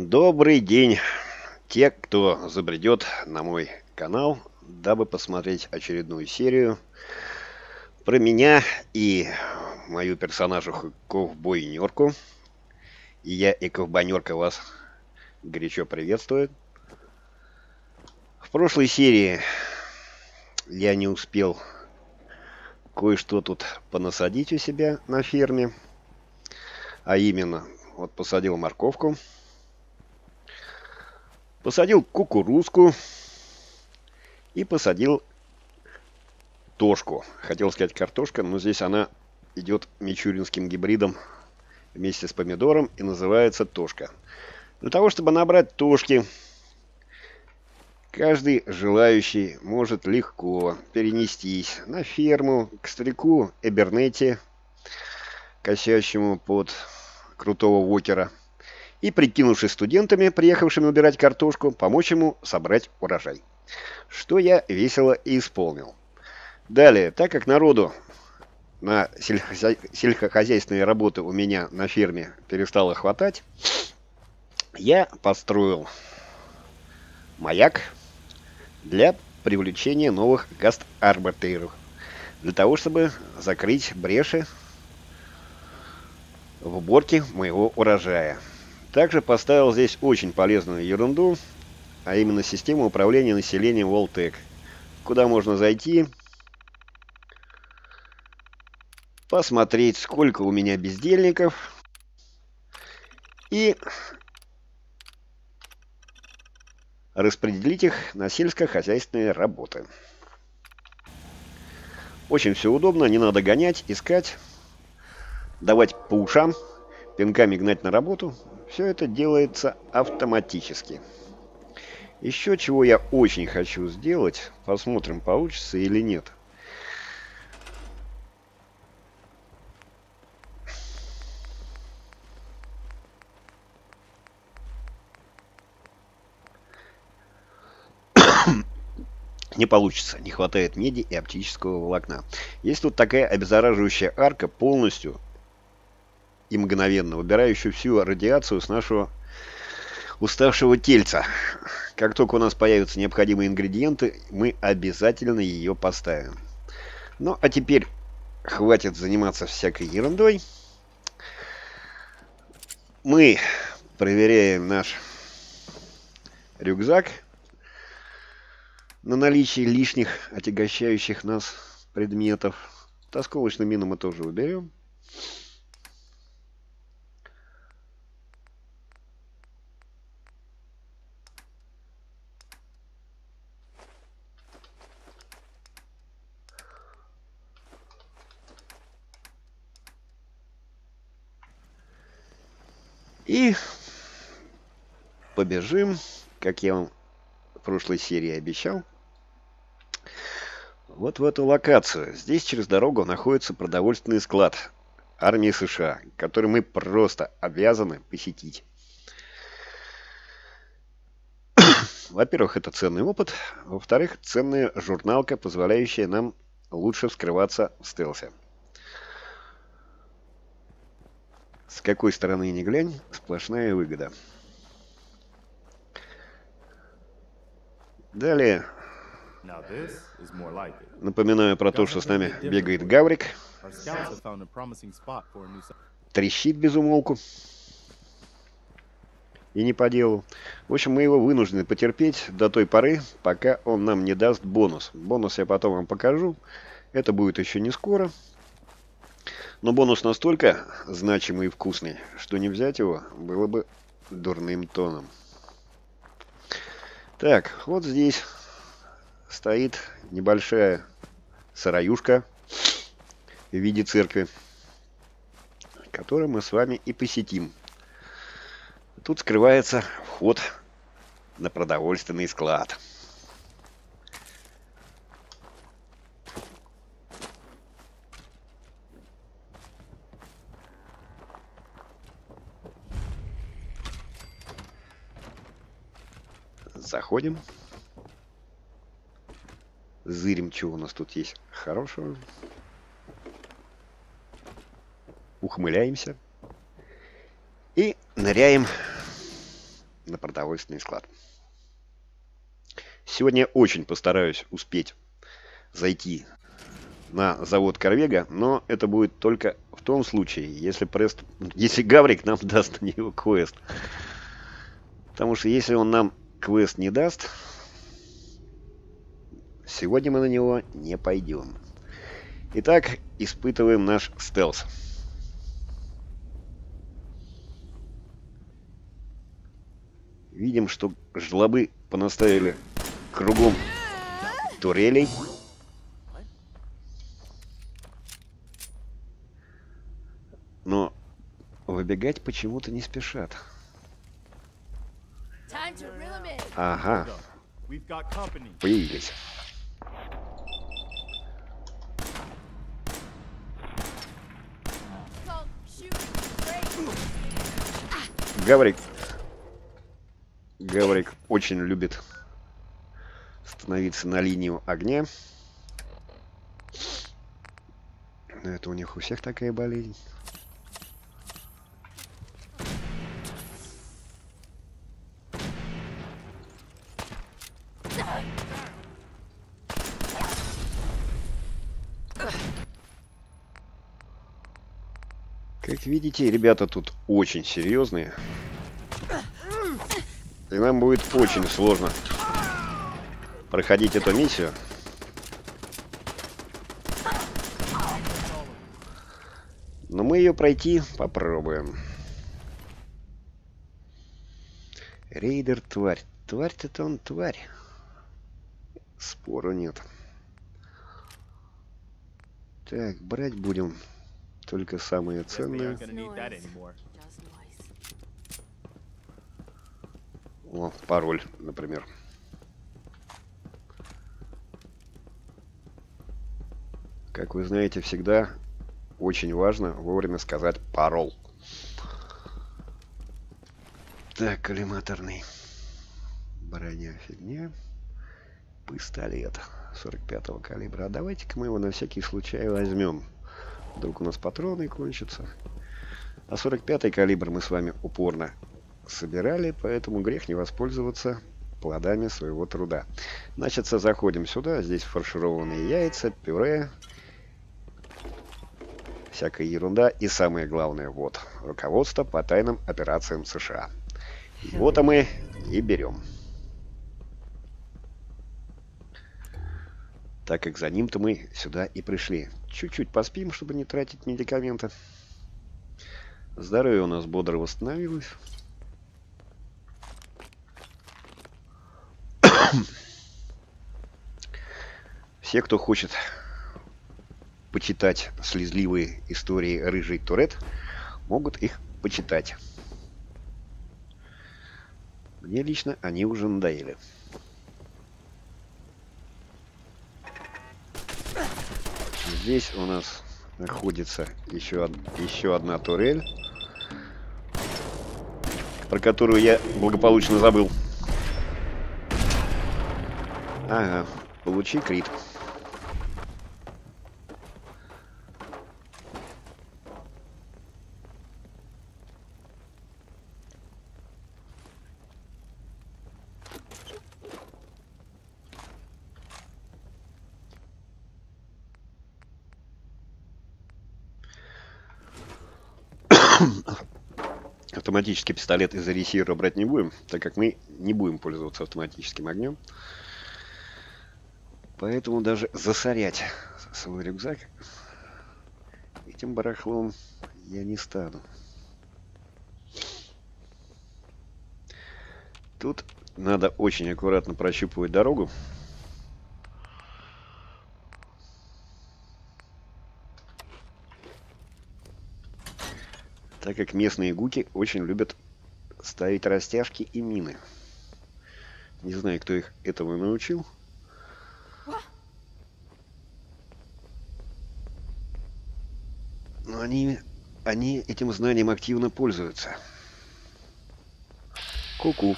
Добрый день, те, кто забредет на мой канал, дабы посмотреть очередную серию про меня и мою персонажу ковбойнерку. И я и ковбойнерка вас горячо приветствую. В прошлой серии я не успел кое-что тут понасадить у себя на ферме. А именно, вот посадил морковку. Посадил кукурузку. И посадил тошку. Хотел сказать картошка, но здесь она идет мичуринским гибридом вместе с помидором и называется тошка. Для того, чтобы набрать тошки, каждый желающий может легко перенестись на ферму к старику Эбернете, косящему под крутого вокера, и, прикинувшись студентами, приехавшими убирать картошку, помочь ему собрать урожай. Что я весело и исполнил. Далее, так как народу на сельскохозяйственные работы у меня на ферме перестало хватать, я построил маяк для привлечения новых гастарбитров, для того, чтобы закрыть бреши в уборке моего урожая. Также поставил здесь очень полезную ерунду, а именно систему управления населением Волтек, куда можно зайти, посмотреть, сколько у меня бездельников, и распределить их на сельскохозяйственные работы. Очень все удобно, не надо гонять, искать, давать по ушам, пинками гнать на работу. Все это делается автоматически. Еще чего я очень хочу сделать, посмотрим, получится или нет. не получится. Не хватает меди и оптического волокна. Есть тут такая обеззараживающая арка, полностью и мгновенно убирающая всю радиацию с нашего уставшего тельца. Как только у нас появятся необходимые ингредиенты, мы обязательно ее поставим. Ну, а теперь хватит заниматься всякой ерундой. Мы проверяем наш рюкзак на наличие лишних отягощающих нас предметов. Тосковочную мину мы тоже уберем. И побежим, как я вам в прошлой серии обещал, вот в эту локацию. Здесь через дорогу находится продовольственный склад армии США, который мы просто обязаны посетить. Во-первых, это ценный опыт. Во-вторых, ценная журналка, позволяющая нам лучше вскрываться в стелсе. С какой стороны ни глянь, сплошная выгода. Далее Напоминаю про то, что с нами бегает Гаврик. Трещит без умолку. И не по делу. В общем, мы его вынуждены потерпеть до той поры, пока он нам не даст бонус. Бонус я потом вам покажу. Это будет еще не скоро. Но бонус настолько значимый и вкусный, что не взять его было бы дурным тоном. Так, вот здесь стоит небольшая сараюшка в виде церкви, которую мы с вами и посетим. Тут скрывается вход на продовольственный склад. Заходим зырим, что у нас тут есть хорошего. Ухмыляемся. И ныряем на продовольственный склад. Сегодня очень постараюсь успеть зайти на завод Корвега, но это будет только в том случае, если Прест, если Гаврик нам даст на него квест. Потому что если он нам квест не даст, сегодня мы на него не пойдем. Итак, испытываем наш стелс. Видим, что жлобы понаставили кругом турелей. Но выбегать почему-то не спешат. Ага. Появились. Гаврик. Гаврик очень любит становиться на линию огня. Но это у них у всех такая болезнь. Как видите, ребята тут очень серьезные. И нам будет очень сложно проходить эту миссию. Но мы ее пройти попробуем. Рейдер тварь. Тварь-то он тварь. Спору нет. Так, брать будем только самые ценные. О, пароль, например. Как вы знаете, всегда очень важно вовремя сказать парол. Так, коллиматорный. Броня фигня. Пистолет 45-го калибра. А давайте-ка мы его на всякий случай возьмем. Вдруг у нас патроны кончатся. А 45-й калибр мы с вами упорно собирали, поэтому грех не воспользоваться плодами своего труда. Значит, заходим сюда. Здесь фаршированные яйца, пюре, всякая ерунда. И самое главное, вот, руководство по тайным операциям США. Вот а мы и берем. так как за ним-то мы сюда и пришли. Чуть-чуть поспим, чтобы не тратить медикаменты. Здоровье у нас бодро восстановилось. Все, кто хочет почитать слезливые истории рыжий Турет, могут их почитать. Мне лично они уже надоели. Здесь у нас находится еще, еще одна турель, про которую я благополучно забыл. Ага, получи крит. Автоматический пистолет из-за ресивера брать не будем, так как мы не будем пользоваться автоматическим огнем. Поэтому даже засорять свой рюкзак этим барахлом я не стану. Тут надо очень аккуратно прощупывать дорогу. Как местные гуки очень любят ставить растяжки и мины. Не знаю, кто их этому научил. Но они, они этим знанием активно пользуются. Ку-ку.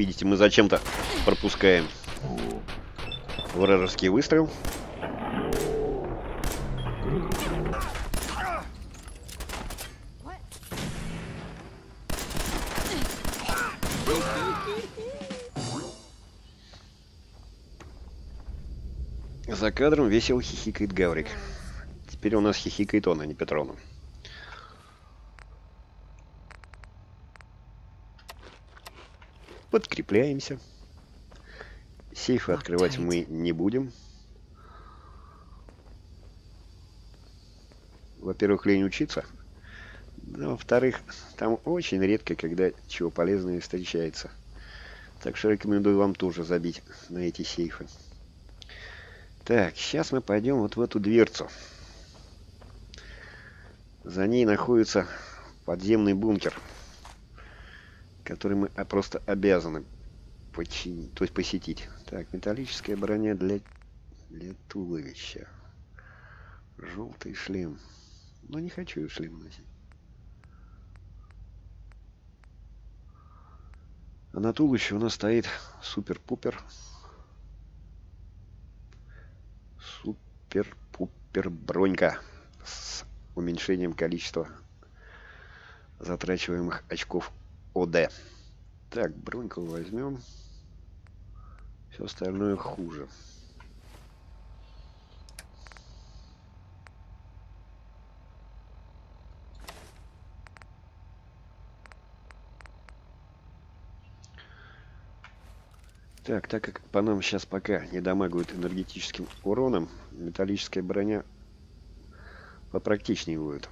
Видите, мы зачем-то пропускаем. Вражеский выстрел. За кадром весело хихикает Гаврик. Теперь у нас хихикает он, а не Петронов. Подкрепляемся. Сейфы открывать мы не будем. Во-первых, лень учиться. Во-вторых, там очень редко, когда чего полезного встречается. Так что рекомендую вам тоже забить на эти сейфы. Так, сейчас мы пойдем вот в эту дверцу. За ней находится подземный бункер, который мы а, просто обязаны починить, то есть посетить. Так, металлическая броня для, для туловища. Желтый шлем. Но не хочу шлем носить. А на туловище у нас стоит супер-пупер. Супер-пупер бронька с уменьшением количества затрачиваемых очков ОД. Так, броньку возьмем. Все остальное хуже. Так, так как по нам сейчас пока не дамагают энергетическим уроном, металлическая броня попрактичнее будет.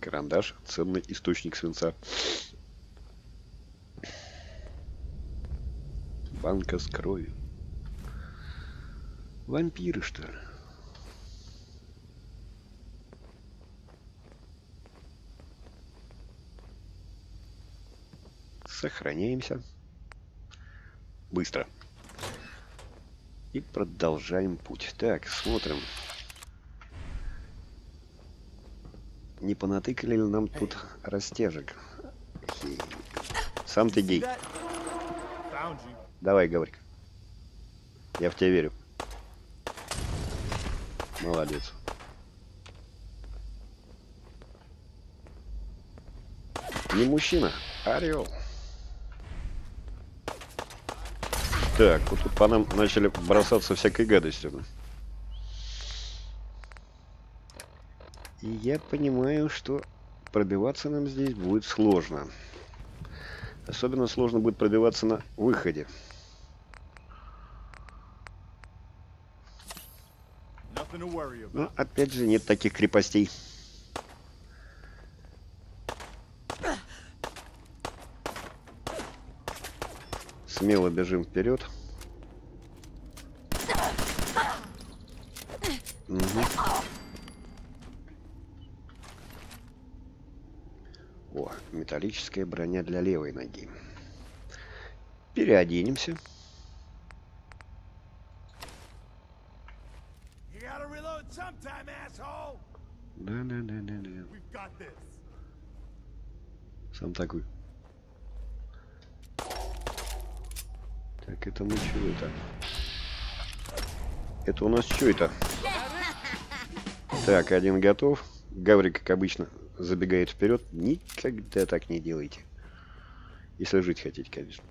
Карандаш – ценный источник свинца. Банка с кровью. Вампиры, что ли? Сохраняемся. Быстро. И продолжаем путь. Так, смотрим. Не понатыкали ли нам тут растяжек? Сам ты гей. Давай, говори. Я в тебя верю. Молодец. Не мужчина, а орел. Так, вот тут по нам начали бросаться всякой гадостью. И я понимаю, что пробиваться нам здесь будет сложно. Особенно сложно будет пробиваться на выходе. Но опять же нет таких крепостей. Смело бежим вперед. Угу. О, металлическая броня для левой ноги. Переоденемся. Да, да, да, да, да. Сам такой. Так, это мы что это? Это у нас что это? Так, один готов. Гаврик, как обычно, забегает вперед. Никогда так не делайте. Если жить хотите, конечно.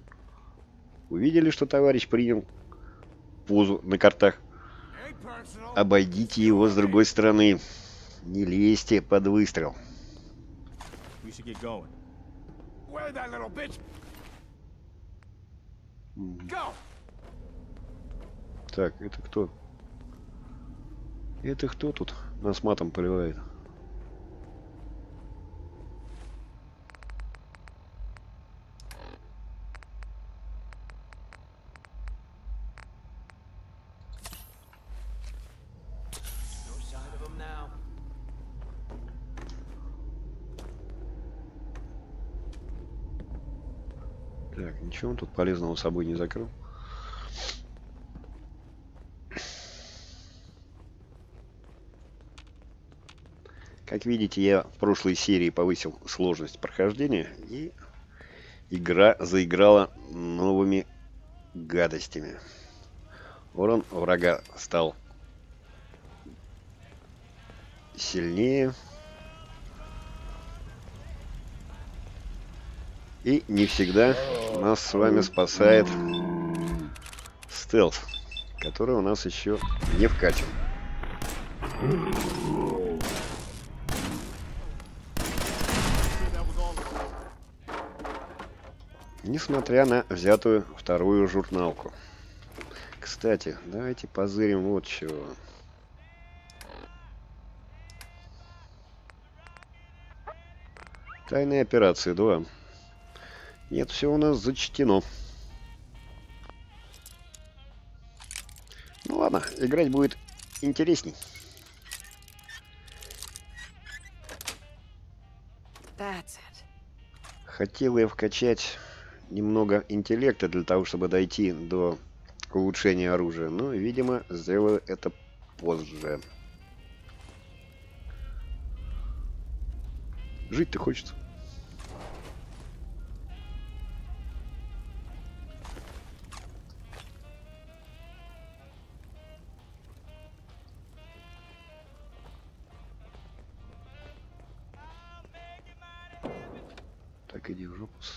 Увидели, что товарищ принял позу на картах? Обойдите его с другой стороны. Не лезьте под выстрел. Так, это кто? Это кто тут нас матом поливает? Так, ничего он тут полезного с собой не закрыл. Как видите, я в прошлой серии повысил сложность прохождения и Игра заиграла новыми гадостями. Урон врага стал сильнее. И не всегда нас с вами спасает стелс, который у нас еще не вкачан. Несмотря на взятую вторую журналку. Кстати, давайте позырим вот чего. Тайные операции 2. Нет, все у нас зачтено. Ну ладно, играть будет интересней. Хотел я вкачать немного интеллекта для того, чтобы дойти до улучшения оружия. Но, видимо, сделаю это позже. Жить-то хочется.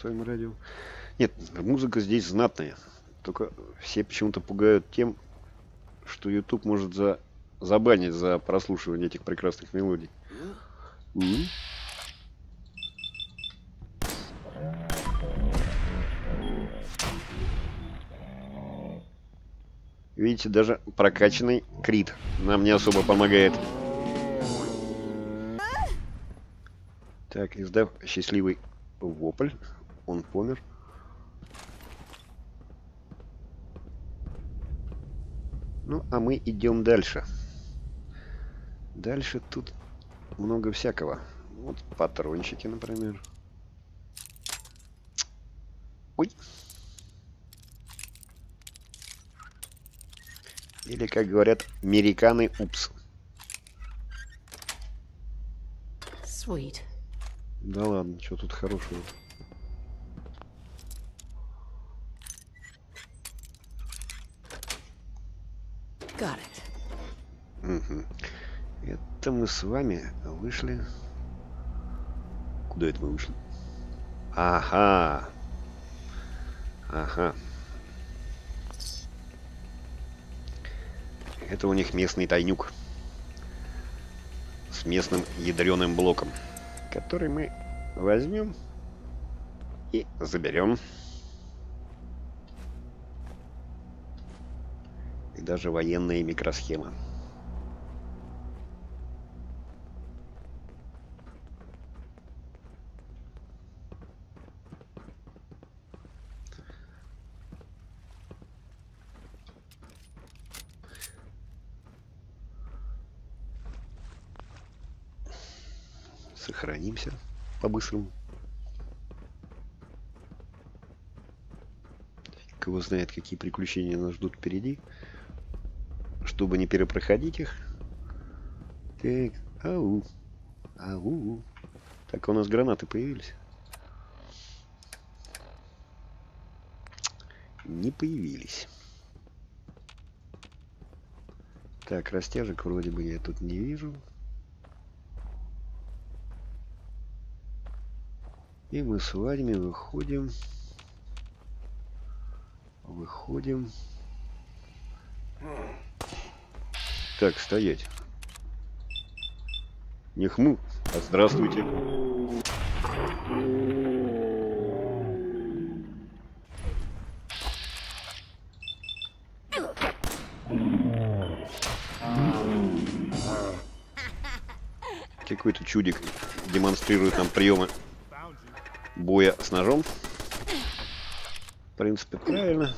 Иди в жопу с своим радио. Нет, музыка здесь знатная. Только все почему-то пугают тем, что YouTube может за... забанить за прослушивание этих прекрасных мелодий. Mm -hmm. Видите, даже прокачанный крит нам не особо помогает. Так, издав счастливый вопль, он помер. Ну, а мы идем дальше. Дальше тут много всякого. Вот патрончики, например. Ой. Или, как говорят, американы, упс. Sweet. Да ладно, что тут хорошего? Got it. Угу. Это мы с вами вышли. Куда это мы вышли? Ага. Ага. Это у них местный тайнюк. С местным ядреным блоком. Который мы возьмем и заберем. И даже военная микросхема. Сохранимся по-быстрому. Кого знает, какие приключения нас ждут впереди. Чтобы не перепроходить их. Так, ау. Ау. Так, у нас гранаты появились. Не появились. Так, растяжек вроде бы я тут не вижу. И мы с вами выходим. Выходим. Так, стоять. Не хму, а здравствуйте. Какой-то чудик демонстрирует нам приемы боя с ножом. В принципе, правильно.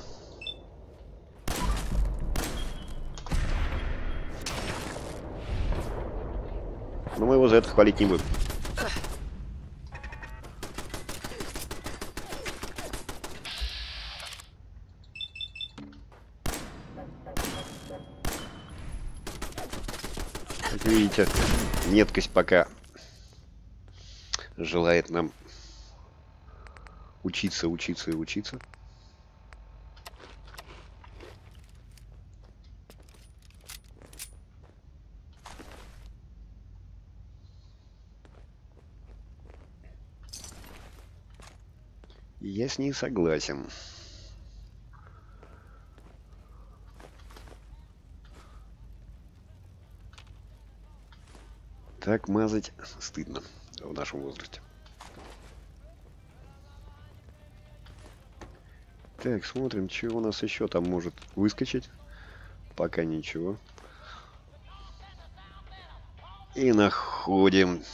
Но мы его за это хвалить не будем. Как видите, меткость пока желает нам учиться, учиться и учиться. Я с ней согласен. Так мазать стыдно в нашем возрасте. Так, смотрим, что у нас еще там может выскочить. Пока ничего. И находим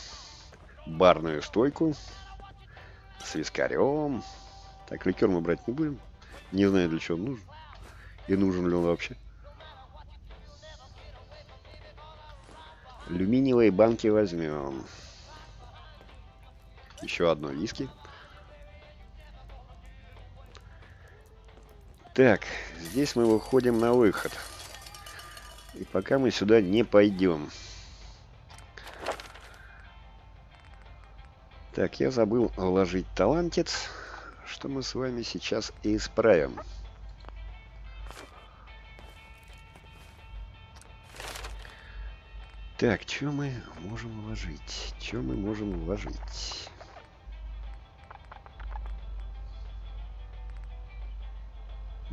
барную стойку с вискарем. Так, ликер мы брать не будем. Не знаю, для чего он нужен. И нужен ли он вообще. Алюминиевые банки возьмем. Еще одно виски. Так, здесь мы выходим на выход. И пока мы сюда не пойдем. Так, я забыл вложить талантец, что мы с вами сейчас и исправим. Так, что мы можем вложить? Что мы можем вложить?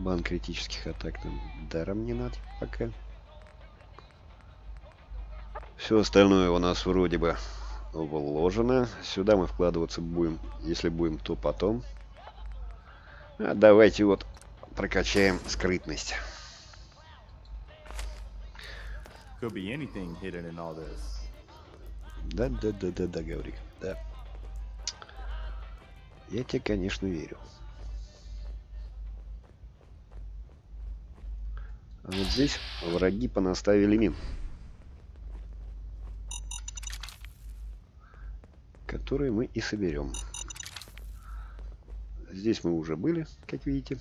Бан критических атак нам даром не надо пока. Все остальное у нас вроде бы вложено. Сюда мы вкладываться будем, если будем, то потом. А давайте вот прокачаем скрытность. Да, да, да, да, да, Гаврик, да. Я тебе, конечно, верю. Вот здесь враги понаставили мин. Которые мы и соберем. Здесь мы уже были, как видите.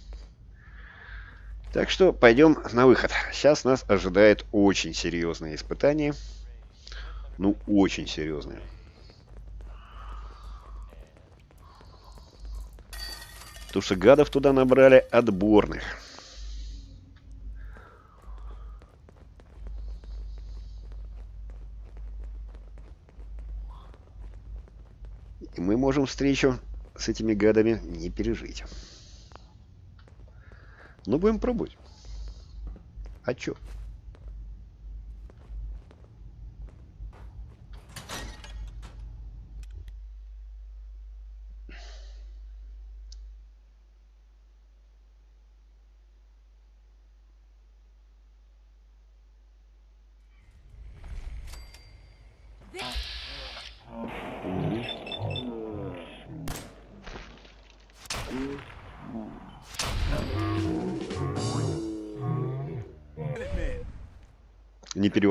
Так что пойдем на выход. Сейчас нас ожидает очень серьезное испытание. Ну, очень серьезное. Потому что гадов туда набрали отборных. Мы можем встречу с этими гадами не пережить. Ну, будем пробовать. А чё?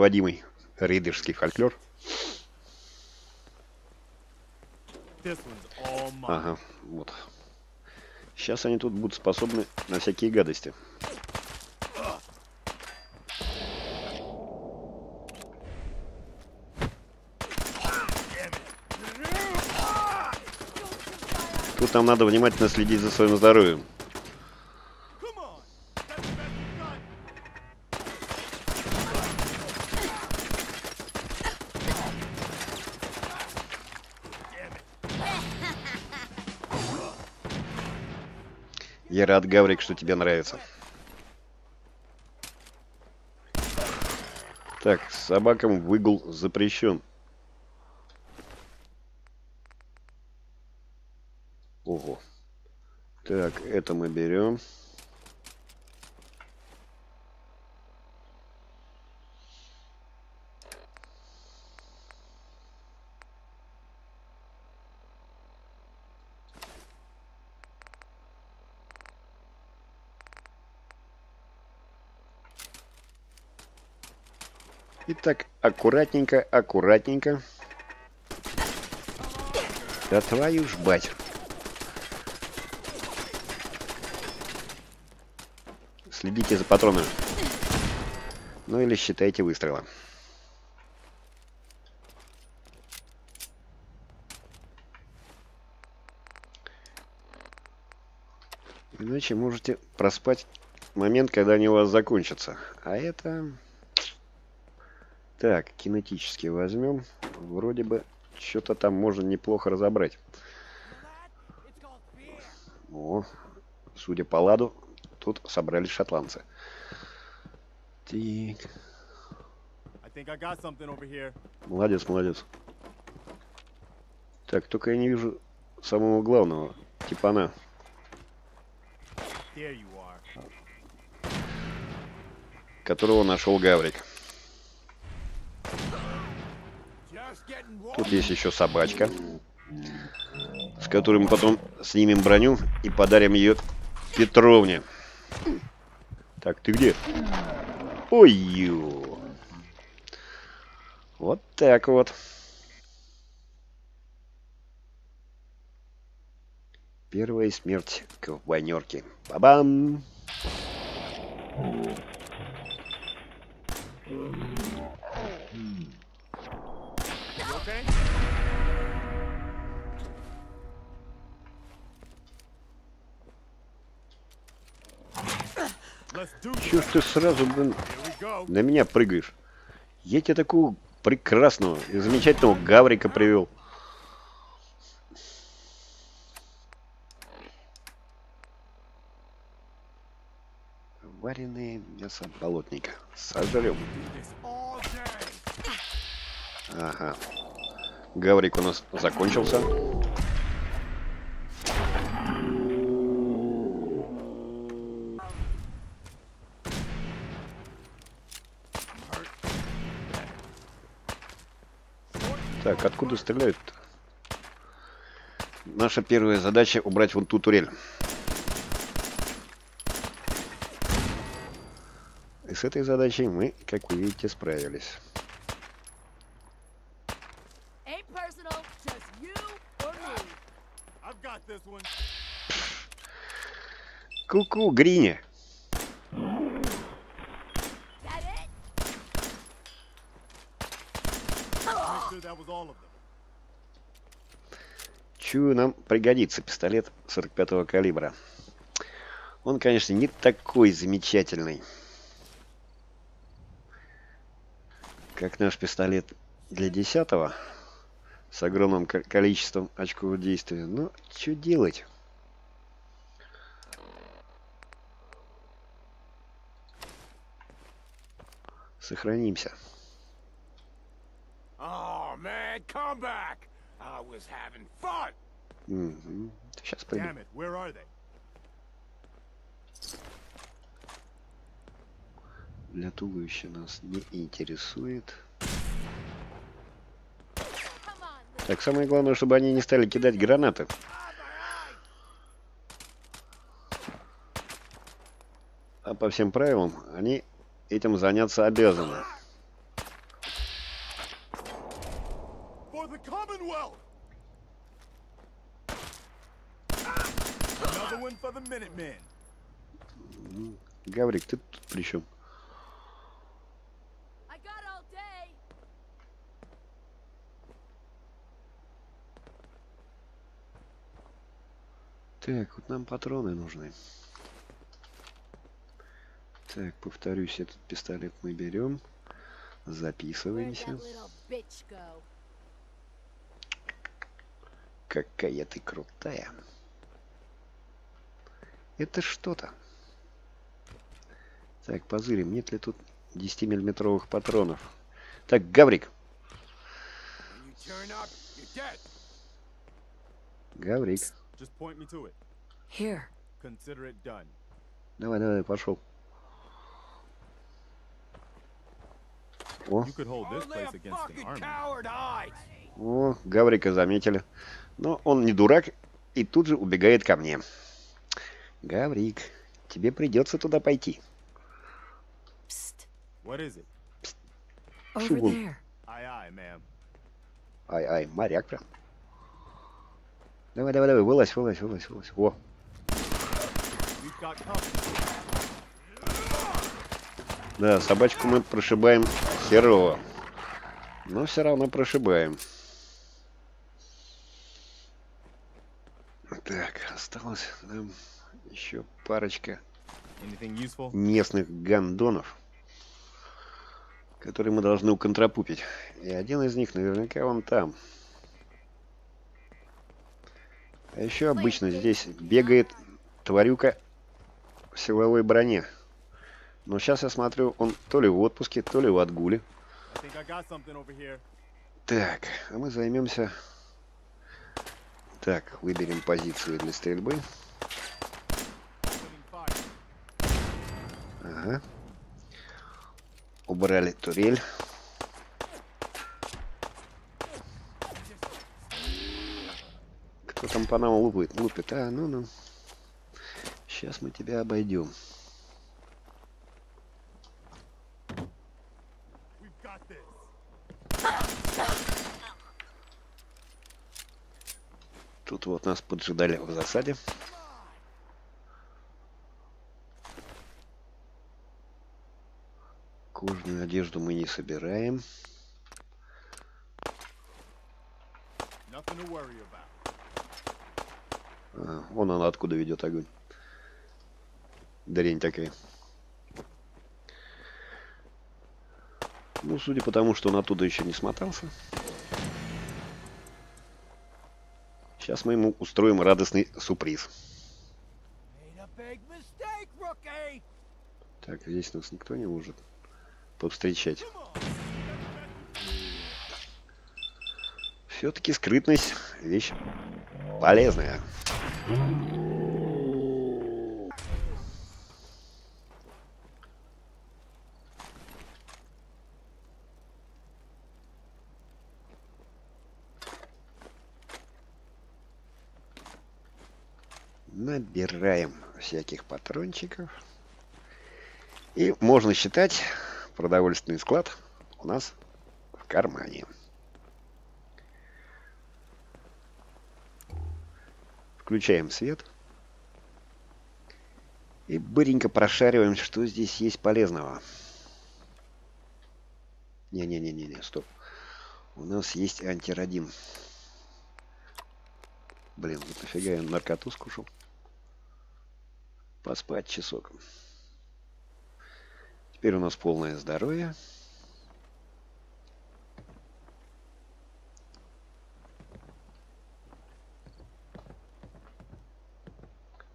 Непереводимый рейдерский фольклор. Ага, вот. Сейчас они тут будут способны на всякие гадости. Тут нам надо внимательно следить за своим здоровьем. Я рад, Гаврик, что тебе нравится. Так, собакам выгул запрещен. Ого. Так, это мы берем. Итак, аккуратненько, аккуратненько. Да твою ж бать. Следите за патронами. Ну или считайте выстрела. Иначе можете проспать момент, когда они у вас закончатся. А это... Так, кинетически возьмем. Вроде бы что-то там можно неплохо разобрать. О, судя по ладу, тут собрались шотландцы. Так, here. молодец, молодец. Так, только я не вижу самого главного, типана. You are. которого нашел Гаврик. Тут есть еще собачка, с которой мы потом снимем броню и подарим ее Петровне. Так, ты где? ой ё. Вот так вот. Первая смерть ковбойнерки. Бабам! You Чё ж ты сразу, блин, на меня прыгаешь? Я тебе такого прекрасного и замечательного Гаврика привел. Вареное мясо болотника. Сожрем. Ага. Гаврик у нас закончился. Так, откуда стреляют-то? Наша первая задача убрать вон ту турель. И с этой задачей мы, как вы видите, справились. Ain't personal, just you or me. I've got this one. Ку-ку, Гриня. That it? Make sure that was all of them. Чую, нам пригодится пистолет 45-го калибра. Он, конечно, не такой замечательный, как наш пистолет для 10 с огромным ко- количеством очков действия. Но что делать? Сохранимся. Oh man, come back! I was having fun. Сейчас пойду. Damn it, where are they? Для туловища нас не интересует. Так, самое главное, чтобы они не стали кидать гранаты. А по всем правилам, они этим заняться обязаны. For the Commonwealth! Another one for the Minutemen. Гаврик, ты тут при чем? I got all day. Так, вот нам патроны нужны. Так, повторюсь, этот пистолет мы берем. Записываемся. Какая ты крутая. Это что-то. Так, позырим, нет ли тут 10-миллиметровых патронов. Так, Гаврик. Гаврик. Давай, давай, пошел. О, о, Гаврика заметили. Но он не дурак и тут же убегает ко мне. Гаврик, тебе придется туда пойти. Aye, ma'am. Ай-ай, моряк прям. Давай, давай, давай, вылазь, вылазь, вылазь, вылазь. О, да, собачку мы прошибаем херово. Но все равно прошибаем. Так, осталось нам Еще парочка местных гандонов, которые мы должны уконтрапупить. И один из них наверняка вон там. А еще обычно здесь бегает тварюка в силовой броне. Но сейчас я смотрю, он то ли в отпуске, то ли в отгуле. Так, а мы займемся... Так, выберем позицию для стрельбы. Ага. Убрали турель. Кто там по нам лупает? Лупит. А, ну-ну. Сейчас мы тебя обойдем. Тут вот нас поджидали в засаде. Кожную одежду мы не собираем. А, вон она откуда ведет огонь. Дрень такая. Ну, судя по тому, что он оттуда еще не смотался. Сейчас мы ему устроим радостный сюрприз. Так, здесь нас никто не может повстречать. Все-таки скрытность вещь полезная. Набираем всяких патрончиков. И можно считать, продовольственный склад у нас в кармане. Включаем свет. И быренько прошариваем, что здесь есть полезного. Не-не-не-не, стоп. У нас есть антирадин. Блин, вот нафига я наркоту скушал. Поспать часок. Теперь у нас полное здоровье.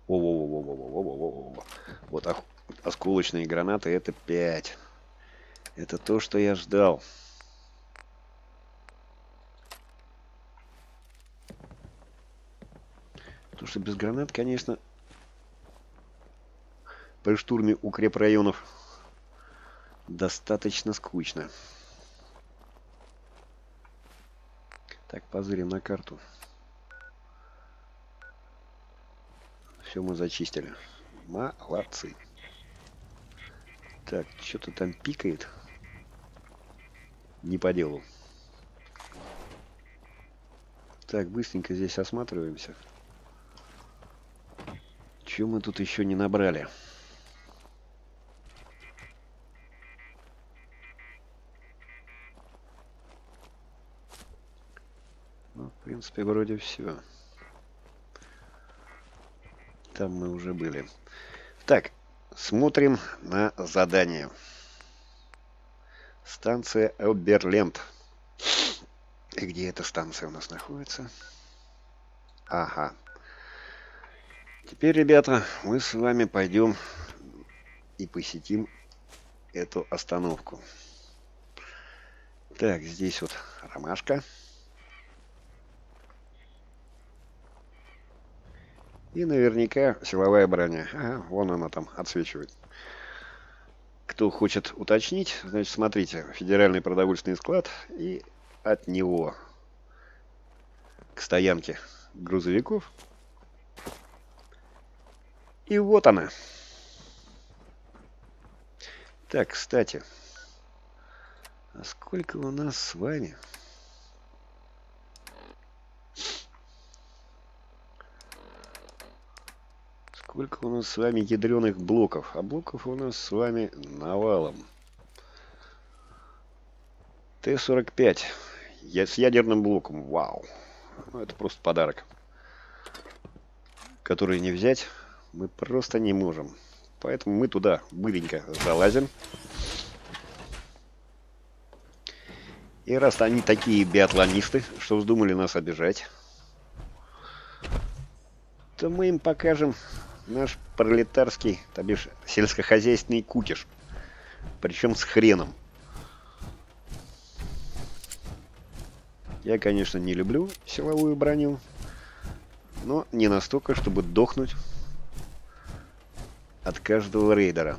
Во-во-во-во-во-во-во-во-во. Вот осколочные гранаты это 5. Это то, что я ждал. Потому что без гранат, конечно, при штурме укрепрайонов достаточно скучно. Так, позырим на карту. Все мы зачистили. Молодцы. Так, что-то там пикает. Не по делу. Так, быстренько здесь осматриваемся. Чем мы тут еще не набрали? Принципе, вроде все. Там мы уже были. Так, смотрим на задание. Станция Оберленд. И где эта станция у нас находится? Ага. Теперь, ребята, мы с вами пойдем и посетим эту остановку. Так, здесь вот ромашка. И наверняка силовая броня. Ага, вон она там отсвечивает. Кто хочет уточнить, значит, смотрите, федеральный продовольственный склад и от него к стоянке грузовиков. И вот она. Так, кстати, а сколько у нас с вами? Сколько у нас с вами ядреных блоков? А блоков у нас с вами навалом. Т-45. Я с ядерным блоком. Вау. Ну, это просто подарок. Который не взять Мы просто не можем. Поэтому мы туда быренько залазим. И раз они такие биатлонисты, что вздумали нас обижать, то мы им покажем наш пролетарский, то бишь сельскохозяйственный кутеж. Причем с хреном. Я, конечно, не люблю силовую броню, но не настолько, чтобы дохнуть от каждого рейдера.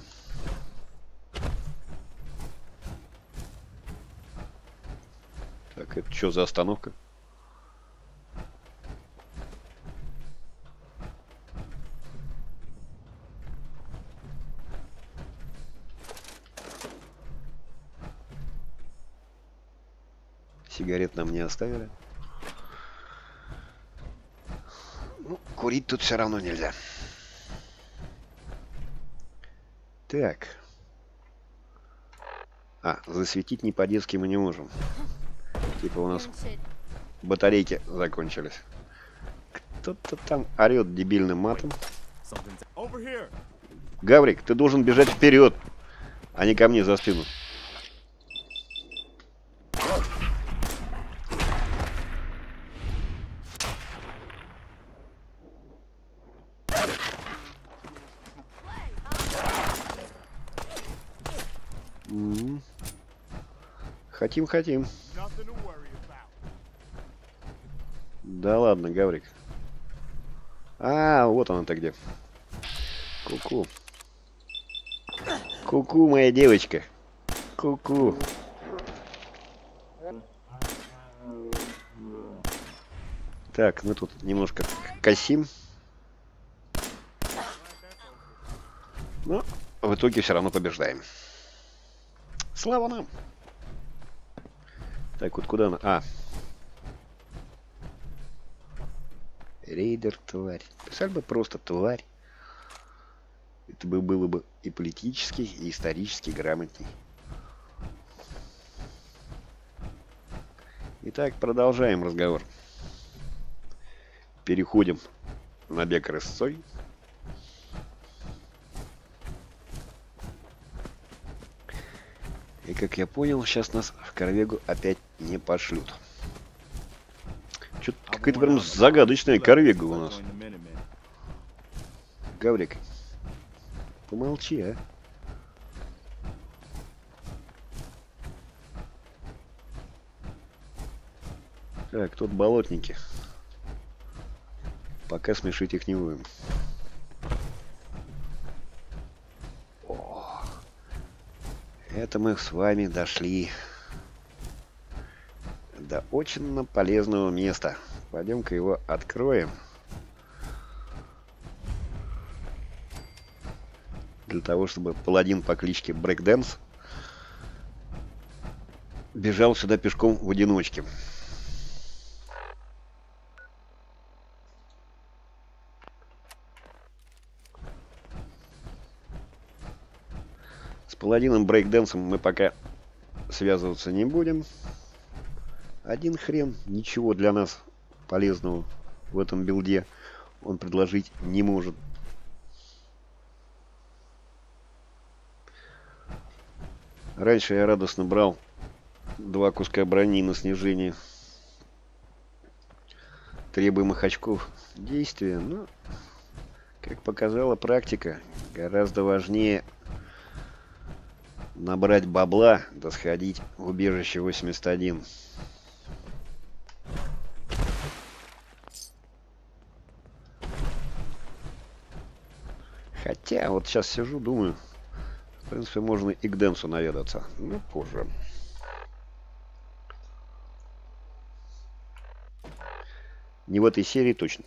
Так, это что за остановка? Сигарет нам не оставили. Ну, курить тут все равно нельзя. Так. А, засветить не по-детски мы не можем. Типа у нас батарейки закончились. Кто-то там орет дебильным матом. Гаврик, ты должен бежать вперед, а не ко мне за спину. Хотим, хотим. Да ладно, Гаврик. А, вот она-то где. Ку-ку. Ку-ку, моя девочка. Ку-ку. Так, мы тут немножко косим. Но в итоге все равно побеждаем. Слава нам! Так, вот куда она? А, Рейдер, тварь. Писали бы просто тварь. Это бы было бы и политически, и исторически грамотней. Итак, продолжаем разговор. Переходим на бег рысцой. И как я понял, сейчас нас в Корвегу опять не пошлют. Что-то какая-то прям загадочная Корвега у нас. Гаврик, помолчи, а. Так, тут болотники. Пока смешить их не будем. Это мы с вами дошли до очень полезного места. Пойдем-ка его откроем. для того, чтобы паладин по кличке Брейкдэнс бежал сюда пешком в одиночке. Паладином Брейкдэнсом мы пока связываться не будем. Один хрен, ничего для нас полезного в этом билде он предложить не может. Раньше я радостно брал два куска брони на снижение требуемых очков действия, но, как показала практика, гораздо важнее набрать бабла, да сходить в убежище 81. Хотя, вот сейчас сижу, думаю, в принципе, можно и к Денсу наведаться, но позже. Не в этой серии точно.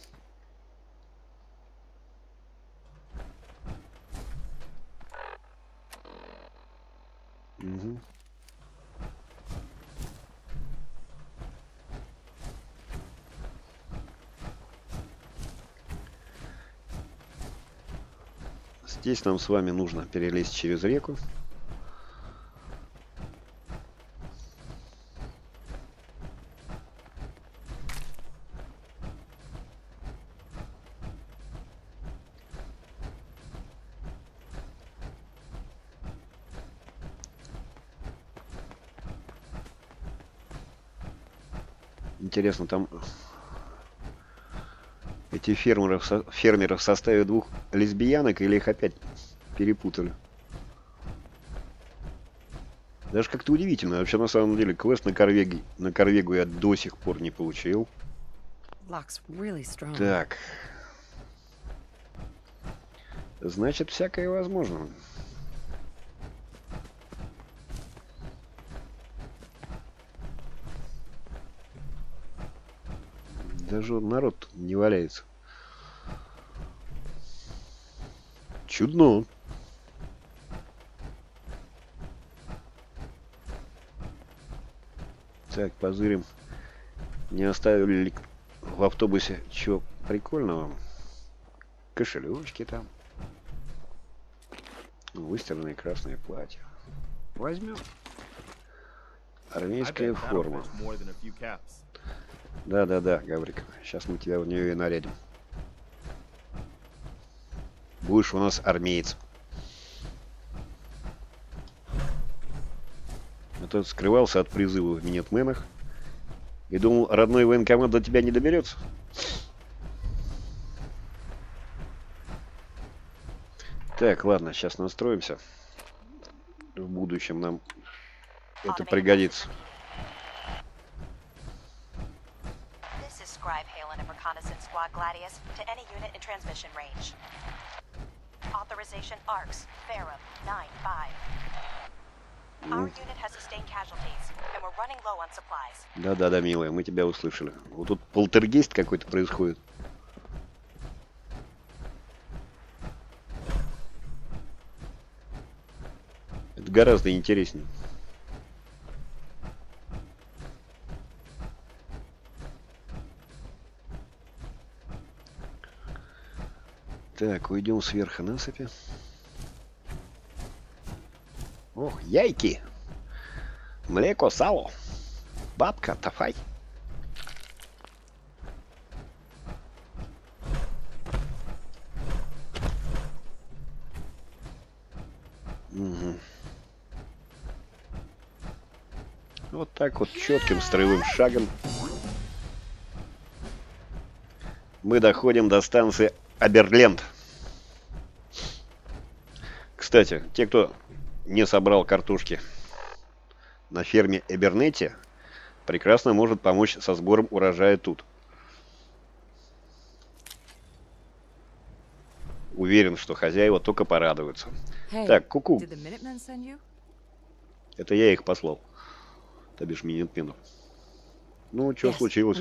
Здесь нам с вами нужно перелезть через реку. Интересно, там эти фермеры, фермеры в составе двух лесбиянок или их опять перепутали? Даже как-то удивительно. Вообще, на самом деле, квест на, Корвеге, на Корвегу я до сих пор не получил. Really. Так. Значит, всякое возможно. Даже народ не валяется. Чудно. Так, позырим. Не оставили ли в автобусе чего прикольного? Кошелечки там. Выстиранные красные платья. Возьмем. Армейская форма. Да-да-да, Гаврик. Сейчас мы тебя в нее и нарядим. Будешь у нас армеец. А то скрывался от призыва в минетменах и думал, родной военкомат до тебя не доберется. Так, ладно, сейчас настроимся. В будущем нам это пригодится. This is Scribe Halen of Reconnaissance Squad Gladius to any unit in transmission range. Authorization ARCS, Ferrum, 9-5. Our unit has sustained casualties, and we're running low on supplies. Да-да-да, милая, мы тебя услышали. Вот тут полтергейст какой-то происходит. Это гораздо интереснее. Так, уйдем сверху насыпи. Ох, яйки! Млеко, сало. Бабка, тафай. Мгм. Вот так вот четким строевым шагом мы доходим до станции Аберленд. Кстати, те, кто не собрал картошки на ферме Эбернетти, прекрасно может помочь со сбором урожая тут. Уверен, что хозяева только порадуются. Hey, Так, куку. you? Это я их послал. То бишь минитменов. Ну, что Yes, случилось?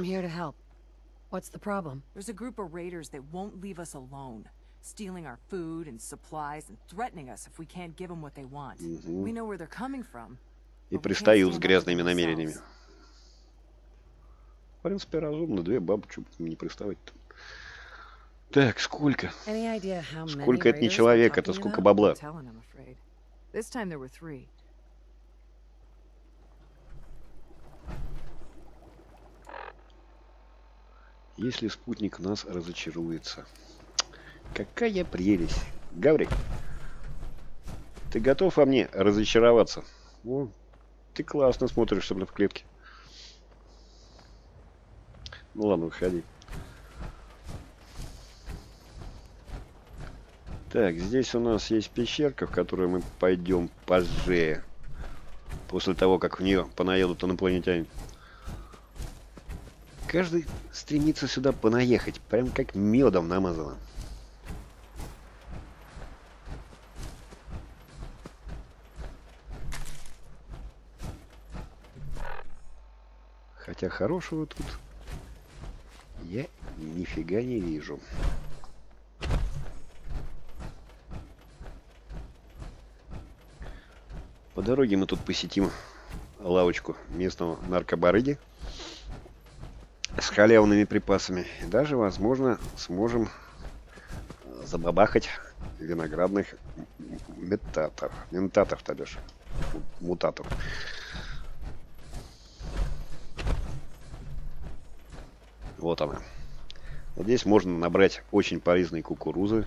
There's a group of raiders that won't leave us alone, stealing our food and supplies and threatening us if we can't give them what they want. We know where they're coming from. И пристают с грязными намерениями. В принципе, разумно. Две бабы, что не приставать-то. Так, сколько? Сколько это не человек, это сколько бабла. Telling, I'm afraid. This time there were three. Если спутник нас разочаруется. Какая прелесть. Гаврик, ты готов во мне разочароваться? О, ты классно смотришься, в клетке. Ну ладно, выходи. Так, здесь у нас есть пещерка, в которую мы пойдем позже. После того, как в нее понаедут инопланетяне. Каждый стремится сюда понаехать, прям как медом намазано. Хотя хорошего тут я нифига не вижу. По дороге мы тут посетим лавочку местного наркобарыги с халявными припасами. И даже, возможно, сможем забабахать виноградных метатов. Ментатов, то бишь. Мутатов. Вот она. Здесь можно набрать очень полезной кукурузы,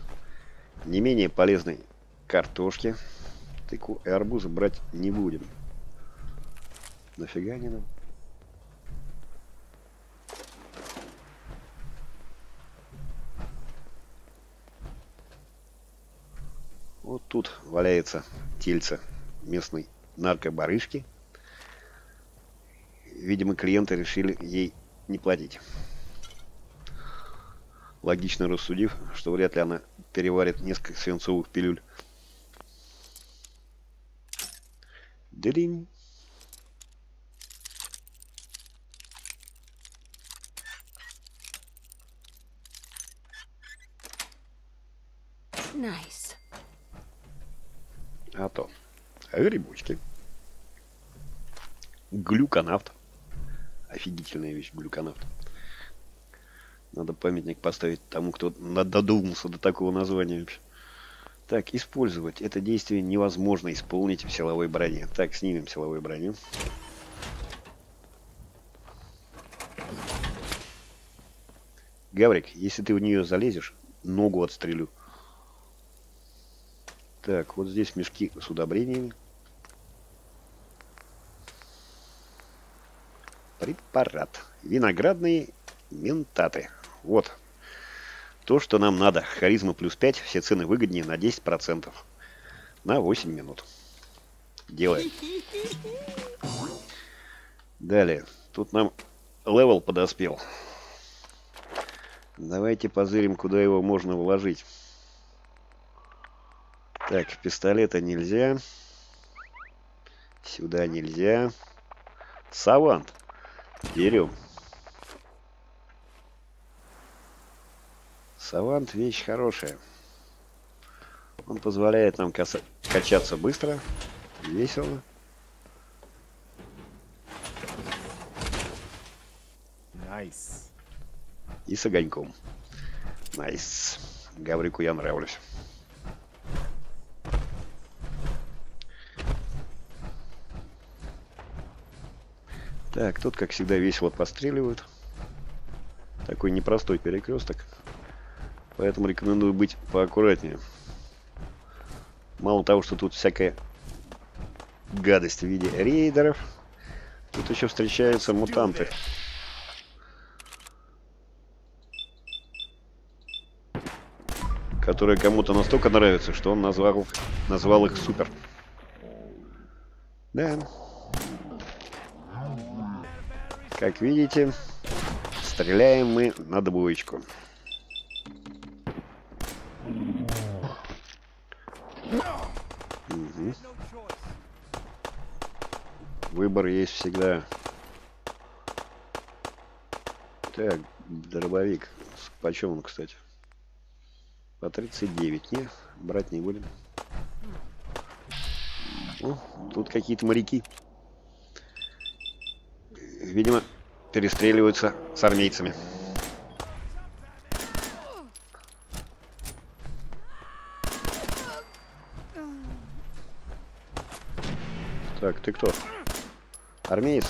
не менее полезной картошки. Тыкву и арбузы брать не будем. Нафига они нам? Вот тут валяется тельце местной наркобарышки. Видимо, клиенты решили ей не платить. Логично рассудив, что вряд ли она переварит несколько свинцовых пилюль. Дыринь. Nice. А то. Грибочки. Глюконавт. Офигительная вещь, глюконавт. Надо памятник поставить тому, кто додумался до такого названия вообще. Так, использовать. Это действие невозможно исполнить в силовой броне. Так, снимем силовую броню. Гаврик, если ты в нее залезешь, ногу отстрелю. Так, вот здесь мешки с удобрениями. Препарат. Виноградные ментаты. Вот. То, что нам надо. Харизма плюс 5. Все цены выгоднее на 10%. На 8 минут. Делаем. Далее. Тут нам level подоспел. Давайте позырим, куда его можно вложить. Так, пистолета нельзя. Сюда нельзя. Савант. Берем. Савант вещь хорошая. Он позволяет нам каса- качаться быстро, весело. Nice. и с огоньком. Nice. Гаврику я нравлюсь. Так, тут, как всегда, весело постреливают. Такой непростой перекресток. Поэтому рекомендую быть поаккуратнее. Мало того, что тут всякая гадость в виде рейдеров, тут еще встречаются мутанты. которые кому-то настолько нравятся, что он назвал, назвал их супер. Да. Как видите, стреляем мы на двоечку. Choice. Выбор есть всегда. Так, дробовик. Почем он, кстати? По 39. Не, брать не будем. О, тут какие-то моряки. Видимо, перестреливаются с армейцами. Ты кто? Армеец?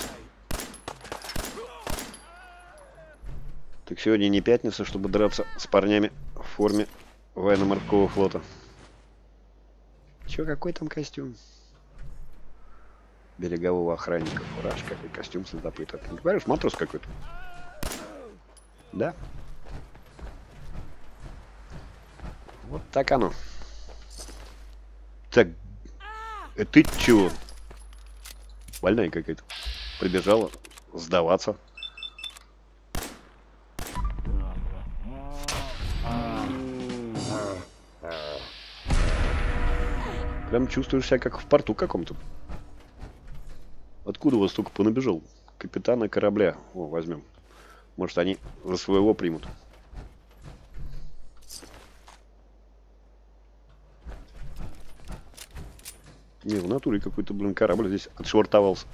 Так сегодня не пятница, чтобы драться с парнями в форме военно-морского флота. Чё, какой там костюм? Берегового охранника. Фуражка и костюм следопыта. Ты не понимаешь, матрос какой-то? Да? Вот так оно. Так, э, ты чего? Больная какая-то. Прибежала сдаваться. Прям чувствуешь себя как в порту каком-то. Откуда вас столько понабежал? Капитана корабля. О, возьмем. Может, они за своего примут. Не, в натуре какой-то, блин, корабль здесь отшвартовался.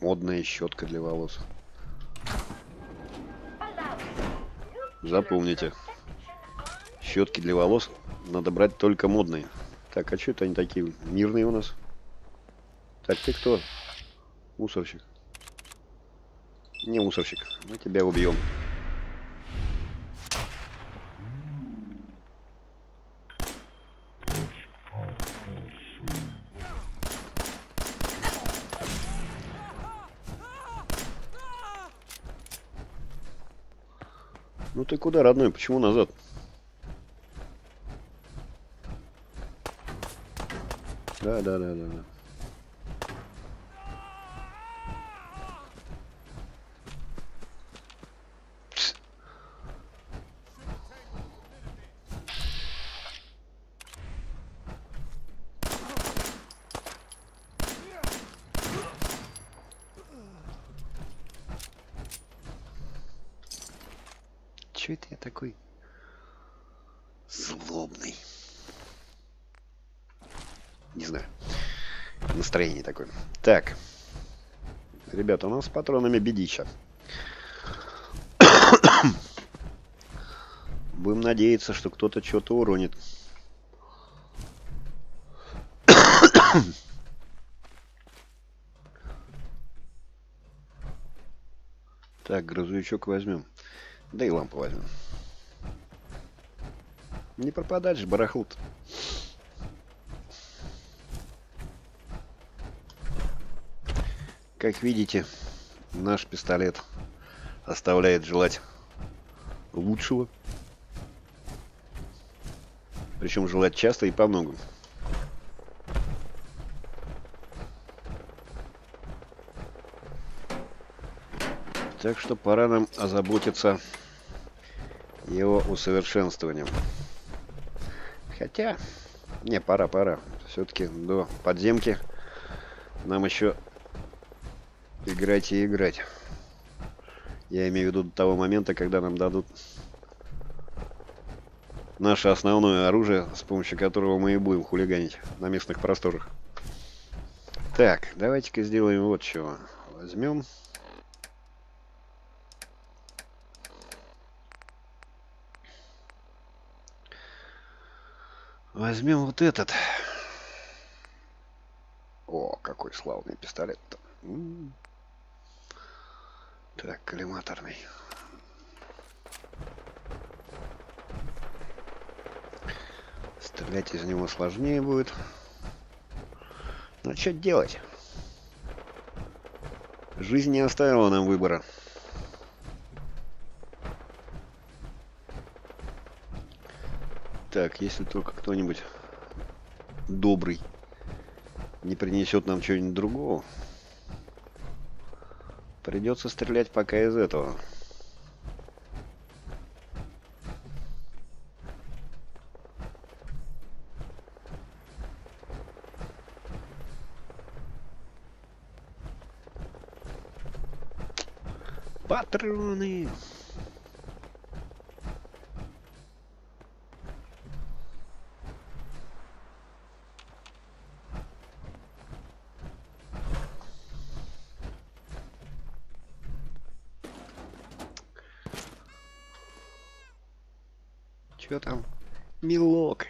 Модная щетка для волос. Запомните. Щетки для волос надо брать только модные. Так, а что это они такие мирные у нас? Так, ты кто? Мусорщик. Не мусорщик. Мы тебя убьем. Ну ты куда, родной? Почему назад? Да, да, да, да, да. Пс. Чё это я такой злобный? Не знаю. Настроение такое. Так. С патронами бедича. Будем надеяться, что кто-то что-то уронит. Так, грузовичок возьмем. Да и лампу возьмем. Не пропадать же, барахлут. Как видите, наш пистолет оставляет желать лучшего. Причем желать часто и по многу. Так что пора нам озаботиться его усовершенствованием. Хотя, не, пора, пора. Все-таки до подземки нам еще играть и играть. Я имею в виду до того момента, когда нам дадут наше основное оружие, с помощью которого мы и будем хулиганить на местных просторах. Так, давайте-ка сделаем вот чего. Возьмем Возьмем вот этот. О, какой славный пистолет-то. Так, коллиматорный. Стрелять из него сложнее будет. Но что делать? Жизнь не оставила нам выбора. Так, если только кто-нибудь добрый не принесет нам чего-нибудь другого, придется стрелять пока из этого. Патроны! Чё там? Милок.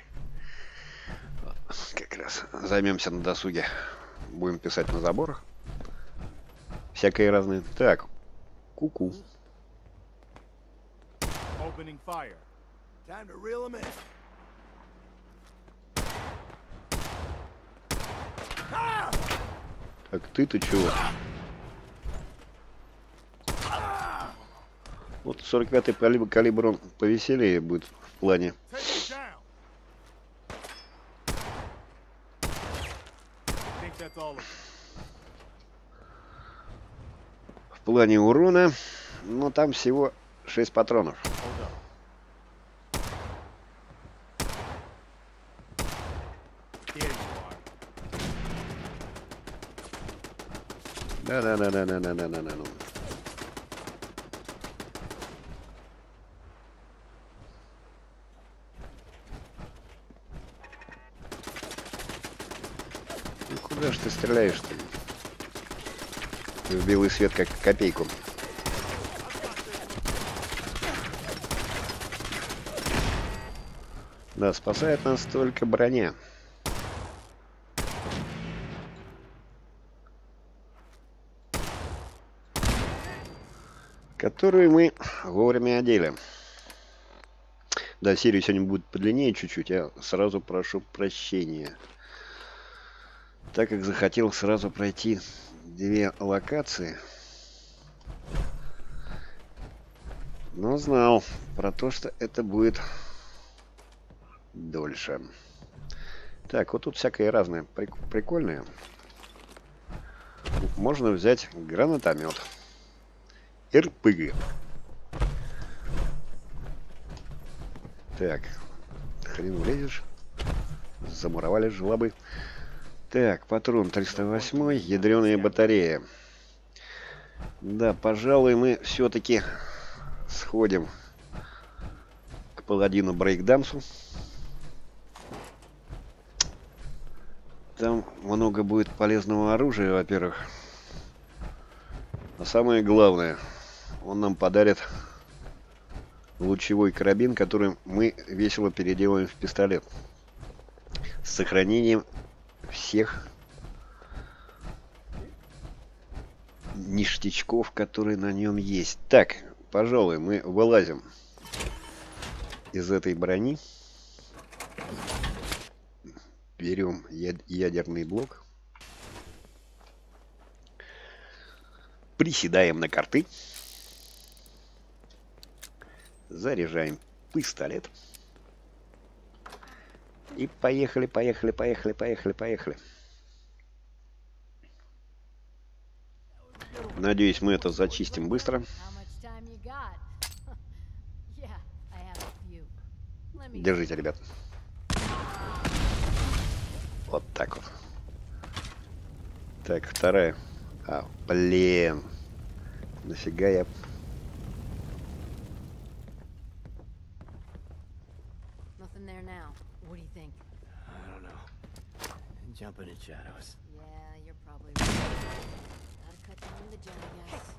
Как раз займемся на досуге. Будем писать на заборах. Всякие разные. Так. Ку-ку. In. Так ты-то чего? Вот 45-й калибр, калибр он повеселее будет в плане. Take it down. Think that's all of it. Плане урона, но там всего 6 патронов. Да-да-да-да-да-да-да-да. Ну куда ж ты стреляешь-то? В белый свет как копейку. Да, спасает нас только броня. Которую мы вовремя одели. Да, серия сегодня будет подлиннее чуть-чуть. Я сразу прошу прощения. Так как захотел сразу пройти две локации. Но знал про то, что это будет дольше. Так, вот тут всякое разное прик- прикольное. Можно взять гранатомет. РПГ. Так, хрен влезешь. Замуровали жлобы. Так, патрон 308, ядреная батарея. Да, пожалуй, мы все-таки сходим к паладину Брейкдансу. Там много будет полезного оружия, во-первых. А самое главное, он нам подарит лучевой карабин, который мы весело переделаем в пистолет. С сохранением всех ништячков, которые на нем есть. Так, пожалуй, мы вылазим из этой брони. Берем яд- ядерный блок. Приседаем на карты. Заряжаем пистолет. И поехали, поехали, поехали, поехали, поехали. Надеюсь, мы это зачистим быстро. Держите, ребят. Вот так вот. Так, вторая. А, блин. Нафига я... Nothing there now. What do you think? I don't know. Jumping in shadows. Yeah, you're probably right. Gotta cut down the jet, I guess.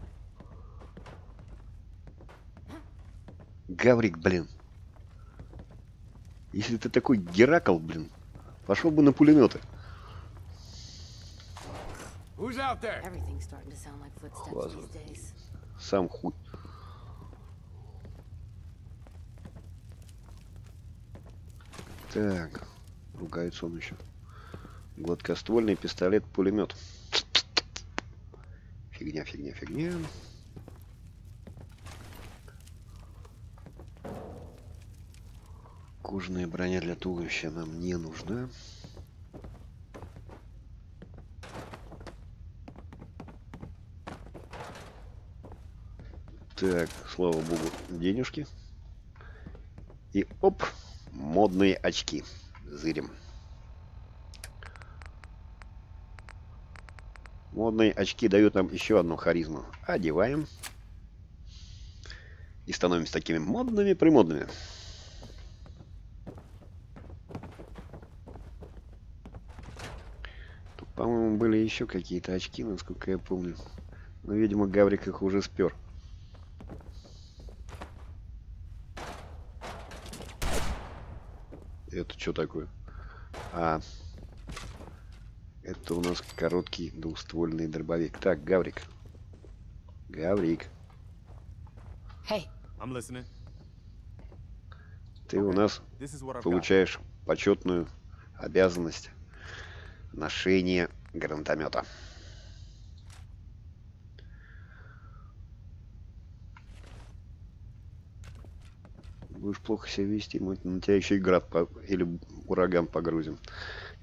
Гаврик, блин. Если ты такой Геракл, блин, пошел бы на пулеметы. Who's out there? Everything's starting to sound like footsteps Ладно. these days. Сам хуй. Так, ругается он еще. Гладкоствольный пистолет-пулемет. Фигня, фигня, фигня. Кожаная броня для туловища нам не нужна. Так, слава богу, денежки. И оп, модные очки. Зырим. Модные очки дают нам еще одну харизму. Одеваем. И становимся такими модными-примодными. По-моему, были еще какие-то очки, насколько я помню. Но, видимо, Гаврик их уже спер. Это что такое? А, это у нас короткий двуствольный дробовик. Так, Гаврик. Гаврик, Hey, I'm listening. ты у нас получаешь почетную обязанность ношения гранатомета. Будешь плохо себя вести, мы на тебя еще и град по- или ураган погрузим.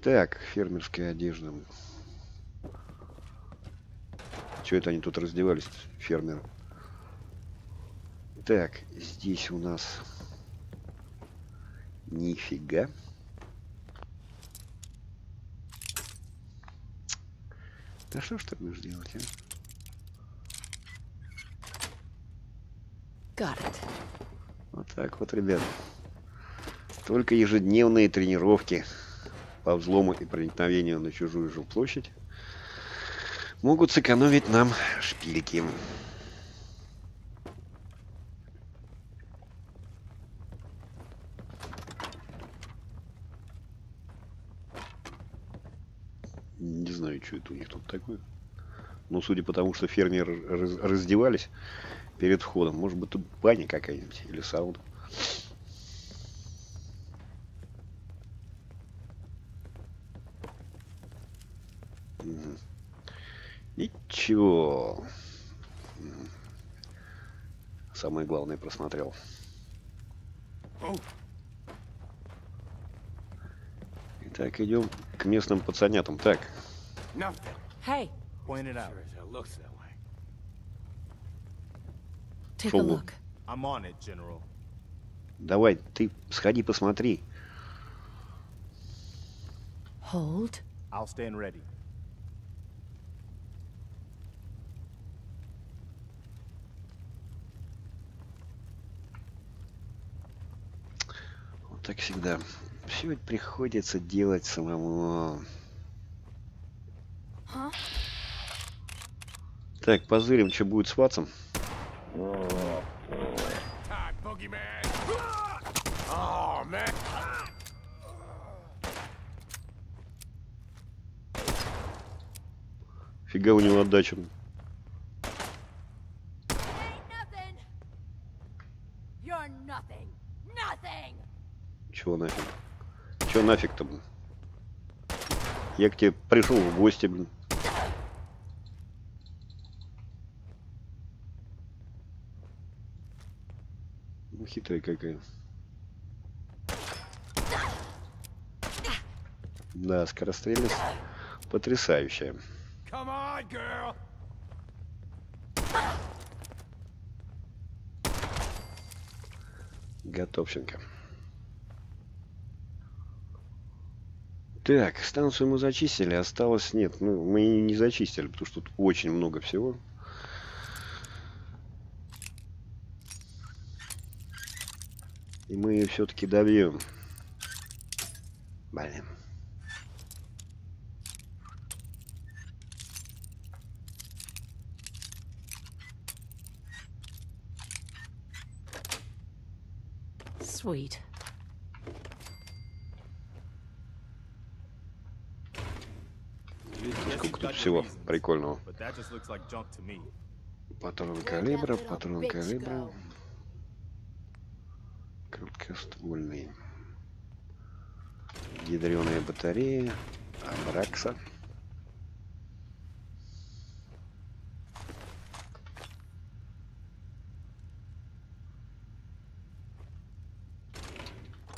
Так, фермерская одежда. Че это они тут раздевались, фермеры? Так, здесь у нас нифига. Да что ж ты будешь делать, а? got it. Вот так вот, ребят. Только ежедневные тренировки по взлому и проникновению на чужую жилплощадь могут сэкономить нам шпильки. Не знаю, что это у них тут такое. Но судя по тому, что фермеры раз- раздевались перед входом, может быть тут баня какая-нибудь или сауна. Ничего. Самое главное просмотрел. Итак, идем к местным пацанятам. Так, nothing. Hey, Point it out. Sure as looks that way. Take Шо a вы? look. I'm on it, General. давай, ты сходи посмотри. Hold. I'll stand ready. Так всегда. Все это приходится делать самому. Так, позырим, что будет с Ватсом. Фига у него отдача. Ain't nothing. You're nothing. Nothing. Чего нафиг? Чего нафиг-то, блин? Я к тебе пришел в гости, блин. Ну, хитрая какая. Да, скорострельность потрясающая. On. Готовченко. Так, станцию мы зачистили, осталось нет. Ну, мы не зачистили, потому что тут очень много всего. И мы ее все-таки добьем. Блин. Sweet. Сколько тут всего прикольного. But that just looks like junk to me. Патрон калибра, патрон калибра. Короткоствольный. Ядреные батареи. Абракса.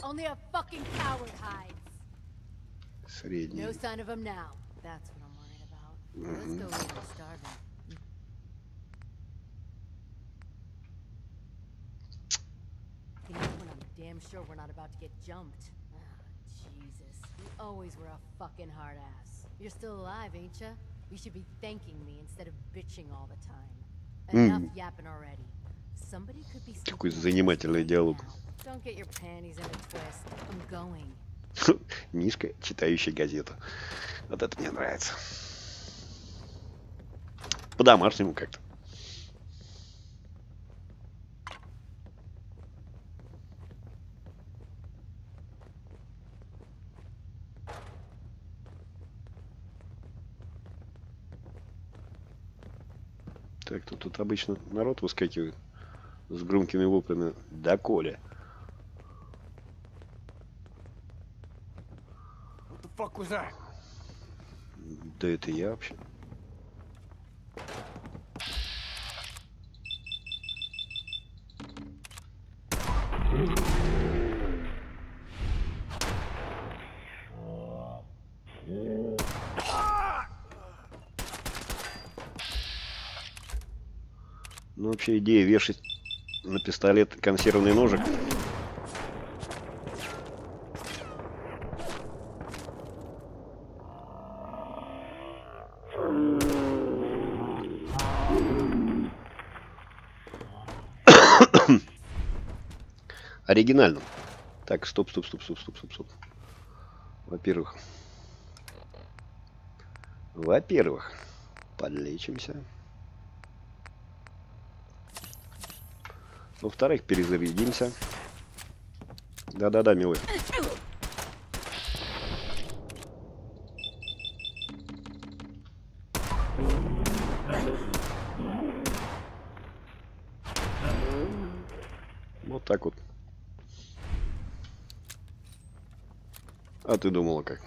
Only a fucking coward hides. Средний. No sign of him now. That's what I'm damn sure we're not about to get jumped. Ah, Jesus. You always were a fucking hard ass. You're still alive, ain't ya? You should be thanking me instead of bitching all the time. Enough yapping already. Somebody could be Какой занимательный диалог. Don't get your panties in a twist. I'm going. Мишка, читающий газету. Вот это мне нравится. По-домашнему как-то. Так, тут, тут обычно народ выскакивает с громкими воплями. Да, Коля. Да это я вообще. Ну, вообще идея вешать на пистолет консервный ножик. Оригинально. Так, стоп, стоп, стоп, стоп, стоп, стоп, стоп. Во-первых. Во-первых, подлечимся. Во-вторых, перезарядимся. Да-да-да, милый. Вот так вот. А ты думала как?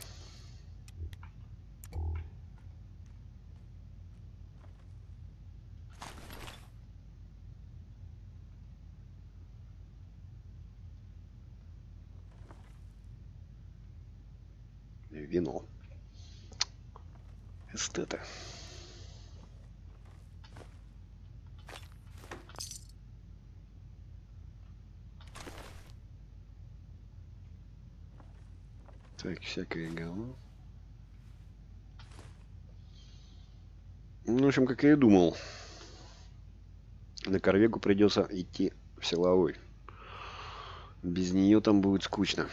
Так, всякое говно. Ну, в общем, как я и думал. На Корвегу придется идти в силовой. Без нее там будет скучно.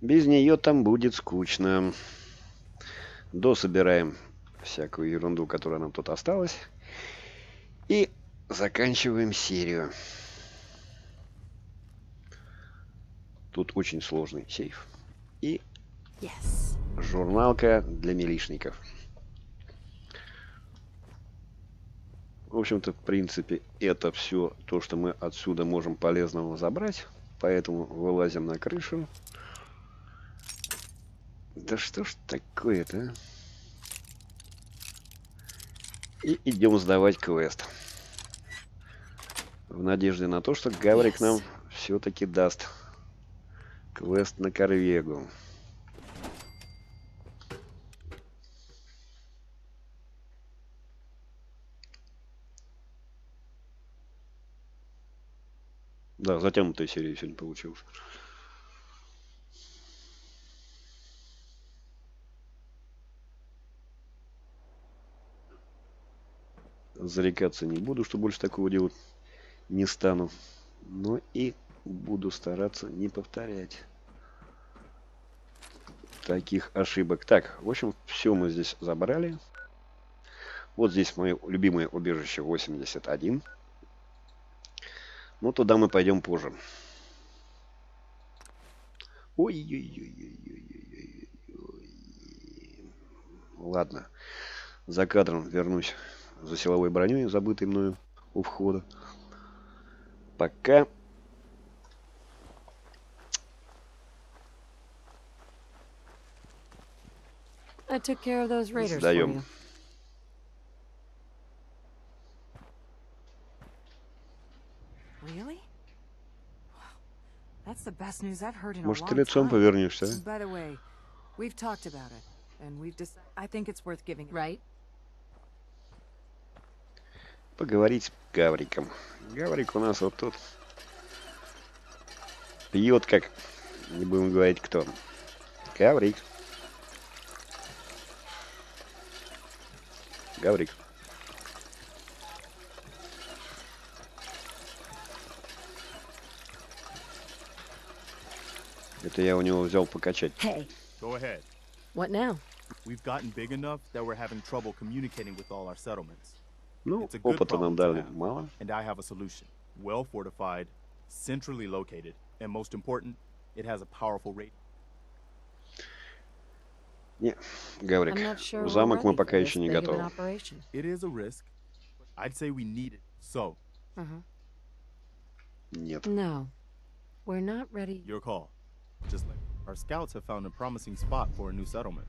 Без нее там будет скучно. Дособираем всякую ерунду, которая нам тут осталась. И заканчиваем серию. Тут очень сложный сейф. И Yes. журналка для милишников. В общем-то, в принципе, это все то, что мы отсюда можем полезного забрать. Поэтому вылазим на крышу. Да что ж такое-то, а? И идем сдавать квест. В надежде на то, что Гаврик Yes. нам все-таки даст квест на Корвегу. Да, затянутая серия сегодня получилась. Зарекаться не буду, что больше такого делать не стану. Но и буду стараться не повторять таких ошибок. Так, в общем, все мы здесь забрали. Вот здесь мое любимое убежище 81. Ну, туда мы пойдем позже. Ой-ой-ой-ой-ой-ой-ой. Ладно. За кадром вернусь за силовой броней, забытой мною у входа. Пока I took care of those raiders for Сдаем. you. Really? That's the best news I've heard in a Может, long ты лицом time. повернешься, а? By the way, we've talked about it, and we've decided. I think it's worth giving. it- Right? Поговорить с Гавриком. Гаврик у нас вот тут пьет как... Не будем говорить, кто. Гаврик. Гаврик. Это я у него взял покачать. Hey, Go ahead. what now? We've gotten big enough that we're having trouble communicating with all our settlements. Ну, It's a good опыта нам problem to дали have. мало. And I have a solution. Well fortified, centrally located, and most important, it has a powerful rate. Не, Гаврик, sure в замок мы пока еще не готовы. Нет. No, we're not ready. your call. Just like our scouts have found a promising spot for a new settlement.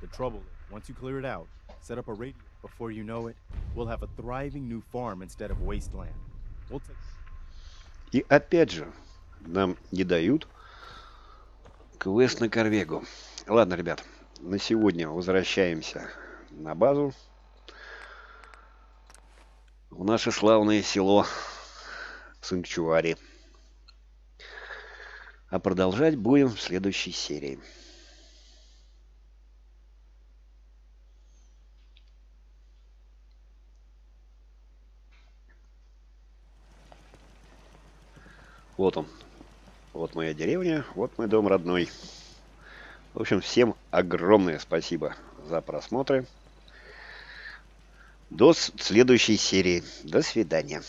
The trouble is, once you clear it out, set up a radio. Before you know it, we'll have a thriving new farm instead of wasteland. We'll take И опять же, нам не дают квест на Корвегу. Ладно, ребят, на сегодня возвращаемся на базу. В наше славное село Санкчуари. А продолжать будем в следующей серии. Вот он. Вот моя деревня, вот мой дом родной. В общем, всем огромное спасибо за просмотры. До следующей серии. До свидания.